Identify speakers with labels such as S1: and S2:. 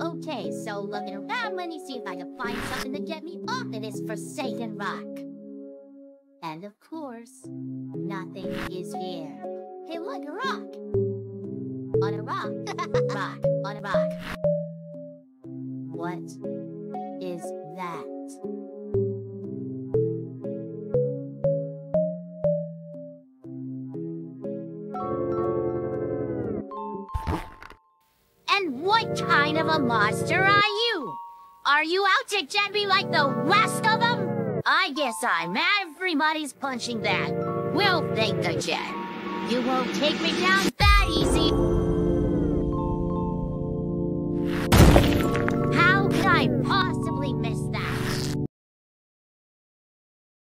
S1: Okay, so looking around, let me see if I can find something to get me off of this forsaken rock. And of course, nothing is here. Hey, look, a rock! On a rock. rock. On a rock. What is that? What kind of a monster are you? Are you out to get me like the rest of them? I guess I'm everybody's punching bag. We'll the jet. You won't take me down that easy.